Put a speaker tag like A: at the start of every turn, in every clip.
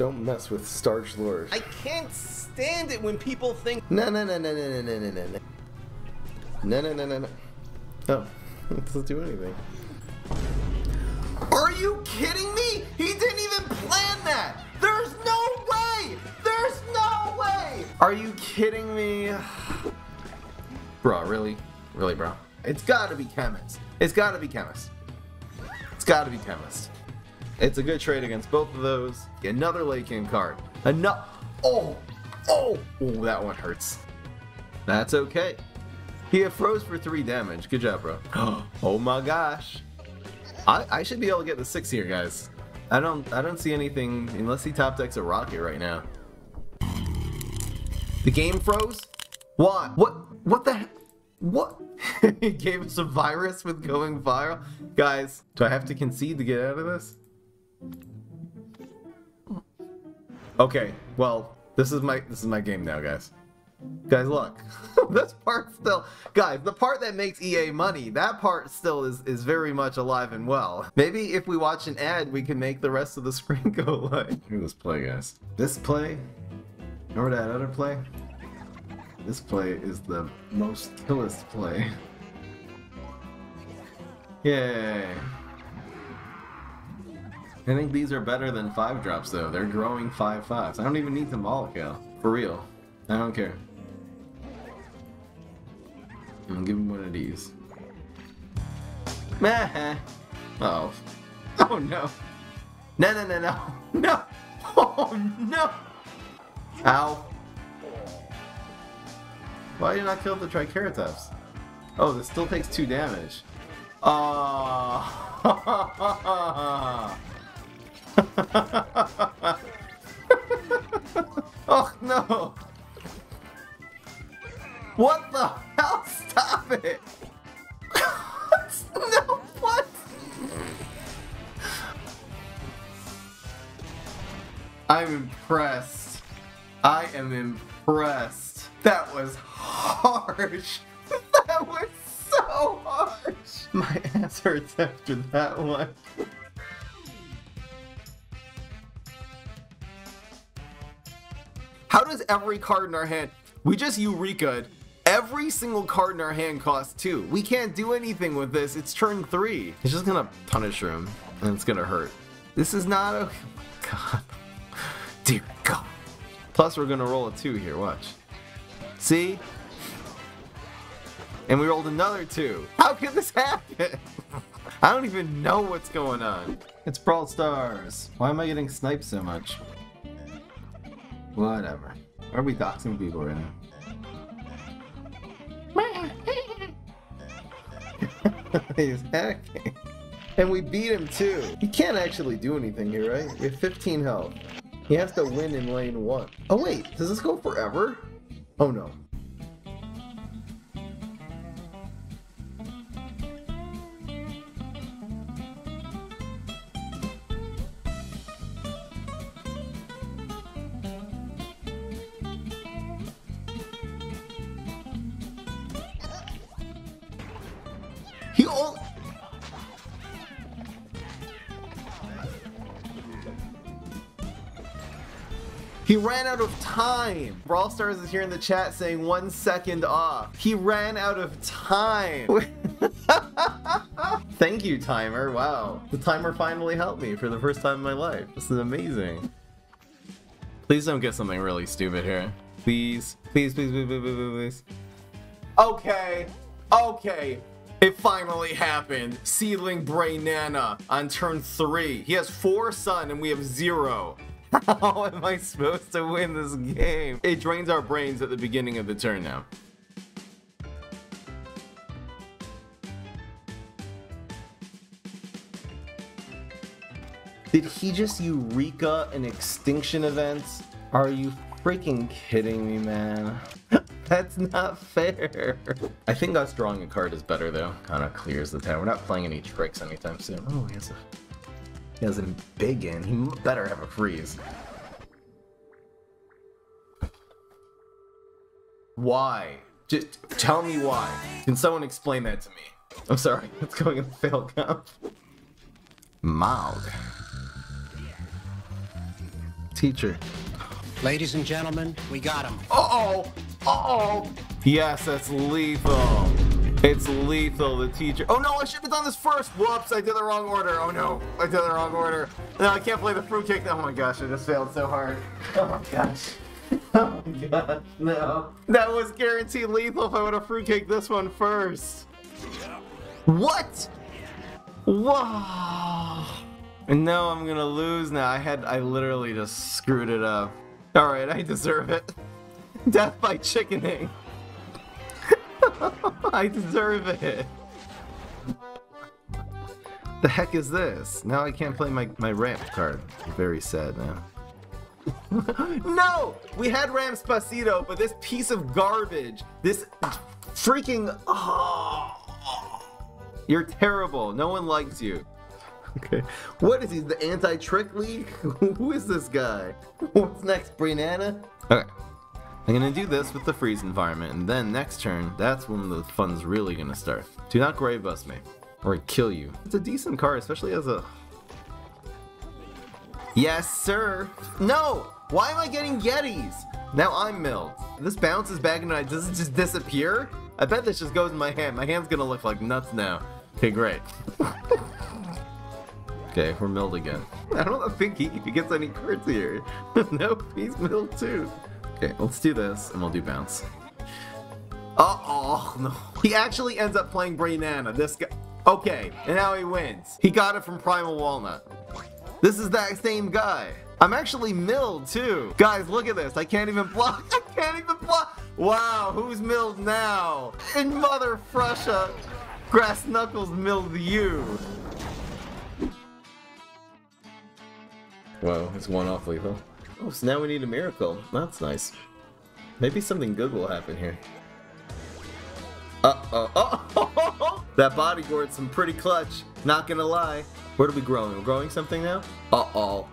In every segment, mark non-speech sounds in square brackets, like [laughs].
A: Don't mess with Starch Lord.
B: I can't stand it when people think
A: No, no, no, no, no, no, no, no, no. No, no, no, no, no. Oh, [laughs] it doesn't do anything.
B: Are you kidding me? He didn't even plan that! There's no way! There's no way!
A: Are you kidding me? bro, really? Really, bro? It's gotta be Chemist. It's gotta be Chemist. It's gotta be Chemist. It's a good trade against both of those. Another Lakin card. Enough. Oh! Oh! Oh, that one hurts. That's okay. He froze for three damage. Good job, bro. [gasps] oh my gosh. I, I should be able to get the six here, guys. I don't I don't see anything unless he top decks a rocket right now. The game froze? Why? What what the? What? [laughs] he gave us a virus with going viral? Guys, do I have to concede to get out of this? Okay, well, this is my this is my game now, guys. Guys, look. [laughs] this part still guys, the part that makes EA money, that part still is is very much alive and well. Maybe if we watch an ad, we can make the rest of the [laughs] screen go away. At this play, guys. This play, remember that other play? This play is the most killest play. [laughs] Yay. I think these are better than 5 drops though. They're growing 5 5s. I don't even need the Molotov. For real. I don't care. I'm gonna give him one of these. Meh. Oh. [laughs] Oh no. No, no, no, no. [laughs] No. Oh no. Ow. Why did you not kill the Triceratops? Oh, this still takes two damage. Oh. [laughs] [laughs] oh no! What the hell? Stop it! [laughs] no, what? I'm impressed. I am impressed. That was harsh. [laughs] That was so harsh. My ass hurts after that one. Every card in our hand... We just Eureka Every single card in our hand costs two. We can't do anything with this. It's turn three. It's just gonna punish him, and it's gonna hurt. This is not a... [laughs] God. Dear God. Plus, we're gonna roll a two here. Watch. See? And we rolled another two. How could this happen? [laughs] I don't even know what's going on. It's Brawl Stars. Why am I getting sniped so much? Whatever. Are we doxing people right now? [laughs] He's hacking. And we beat him too. He can't actually do anything here, right? We have 15 health. He has to win in lane one. Oh wait, does this go forever? Oh no. All. He ran out of time. Brawl Stars is here in the chat saying one second off. He ran out of time. [laughs] Thank you, timer. Wow. The timer finally helped me for the first time in my life. This is amazing. Please don't get something really stupid here. Please. Please, please, please, please, please, please. Okay. Okay. It finally happened. Seedling Brainana on turn three. He has four sun and we have zero. [laughs] How am I supposed to win this game? It drains our brains at the beginning of the turn now. Did he just Eureka an extinction event? Are you freaking kidding me, man? [laughs] That's not fair. I think us drawing a card is better though. Kind of clears the town. We're not playing any tricks anytime soon. Oh, he has a he has a big in. He better have a freeze. Why? Just tell me why. Can someone explain that to me? I'm sorry. [laughs] It's going in the fail comp. Maug. teacher.
C: Ladies and gentlemen, we got him.
A: Uh-oh! Uh-oh! Yes, that's lethal. It's lethal, the teacher. Oh no, I should have done this first! Whoops, I did the wrong order. Oh no, I did the wrong order. No, I can't play the fruitcake. Oh my gosh, I just failed so hard. Oh my gosh. [laughs] Oh my gosh, no. That was guaranteed lethal if I would have fruitcake this one first. What? Wow. And now I'm gonna lose now. I had, I literally just screwed it up. Alright, I deserve it. [laughs] Death by chickening. [laughs] I deserve it. The heck is this? Now I can't play my, my ramp card. I'm very sad now. [laughs] no! We had Ramspacito, but this piece of garbage, this freaking... Oh, [sighs] you're terrible. No one likes you. Okay. What is he? The anti-trick league? Who is this guy? What's next, Brainana? Okay. I'm gonna do this with the freeze environment, and then next turn, that's when the fun's really gonna start. Do not grave bust me, or I kill you. It's a decent card, especially as a... Yes, sir! No! Why am I getting Yetis? Now I'm milled. This bounces back and I does it just disappear? I bet this just goes in my hand. My hand's gonna look like nuts now. Okay, great. [laughs] okay, we're milled again. I don't think he, he gets any cards here. [laughs] nope, he's milled too. Okay, let's do this, and we'll do bounce. Uh-oh, no. He actually ends up playing Brainana, this guy. Okay, and now he wins. He got it from Primal Wall-Nut. This is that same guy. I'm actually milled, too. Guys, look at this. I can't even [laughs] block. I can't even block. Wow, who's milled now? In Mother Frussia, Grass Knuckles milled you. Whoa, it's one off lethal. Oh, so now we need a miracle. That's nice. Maybe something good will happen here. Uh-oh. Oh, [laughs] that bodyboard's some pretty clutch. Not gonna lie. What are we growing? We're growing something now? Uh-oh.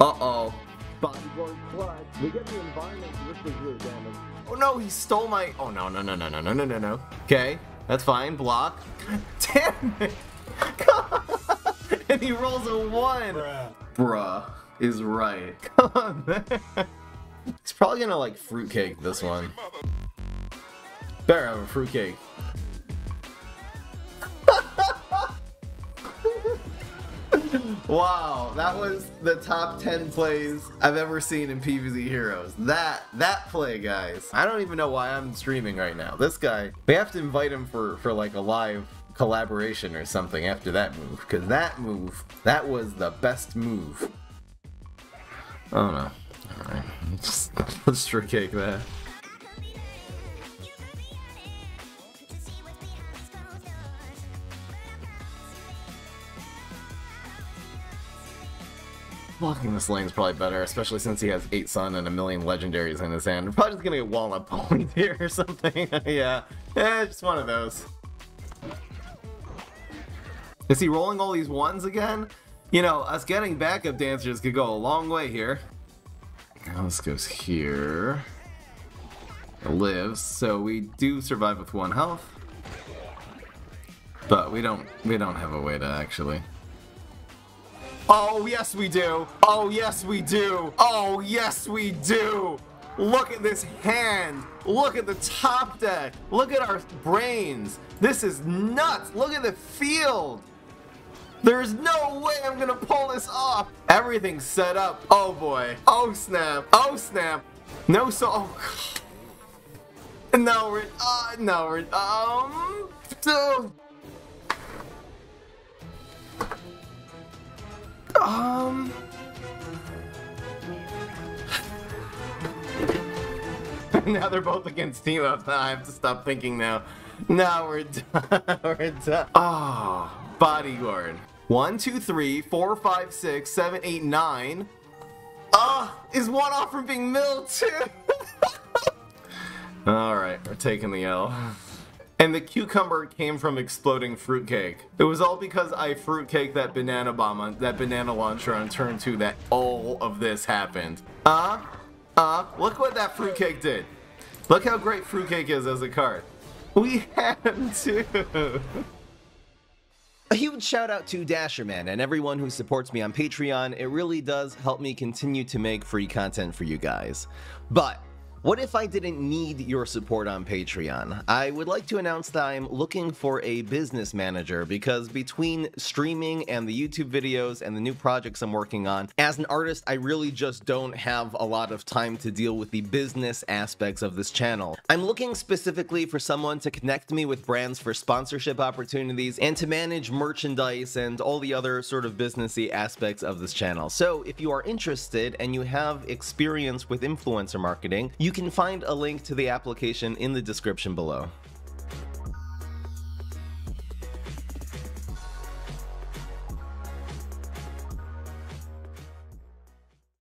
A: Uh-oh. Bodyboard clutch. We get the environment which was really damage. Oh no, he stole my... Oh no, no, no, no, no, no, no, no, no. Okay, that's fine. Block. God damn it. [laughs] and he rolls a one. Bruh. Bruh is right. [laughs] Come on, man. He's probably gonna like fruitcake this one. Better have a fruitcake. [laughs] wow, that was the top 10 plays I've ever seen in PvZ Heroes. That, that play, guys. I don't even know why I'm streaming right now. This guy, we have to invite him for, for like a live collaboration or something after that move. Because that move, that was the best move. Oh no. Alright, [laughs] let's, let's cake that. Blocking this lane is probably better, especially since he has 8 Sun and a million legendaries in his hand. [laughs] Probably just gonna get Walnut [laughs] Point here or something. yeah, eh, just one of those. Is he rolling all these ones again? You know, us getting backup dancers could go a long way here. Now this goes here. Lives, so we do survive with one health. But we don't we don't have a way to actually. Oh yes we do! Oh yes we do! Oh yes we do! Look at this hand! Look at the top deck! Look at our brains! This is nuts! Look at the field! There's no way I'm gonna pull this off. Everything's set up. Oh boy. Oh snap. Oh snap. No so. Oh. No, we're. Uh, no, we're. Um. So. Um. [laughs] now they're both against team up. [laughs] I have to stop thinking now. Now we're [laughs] done. we're done. Oh, bodyguard. One, two, three, four, five, six, seven, eight, nine. Ah, uh, is one off from being milled too. [laughs] Alright, we're taking the L. And the cucumber came from exploding fruitcake. It was all because I fruitcake that banana bomb on that banana launcher on turn two that all of this happened. Uh, uh, look what that fruitcake did. Look how great fruitcake is as a card. We [laughs] had too. A huge shout out to Dasherman and everyone who supports me on Patreon. It really does help me continue to make free content for you guys. But what if I didn't need your support on Patreon? I would like to announce that I'm looking for a business manager because between streaming and the YouTube videos and the new projects I'm working on, as an artist, I really just don't have a lot of time to deal with the business aspects of this channel. I'm looking specifically for someone to connect me with brands for sponsorship opportunities and to manage merchandise and all the other sort of businessy aspects of this channel. So if you are interested and you have experience with influencer marketing, you can find a link to the application in the description below.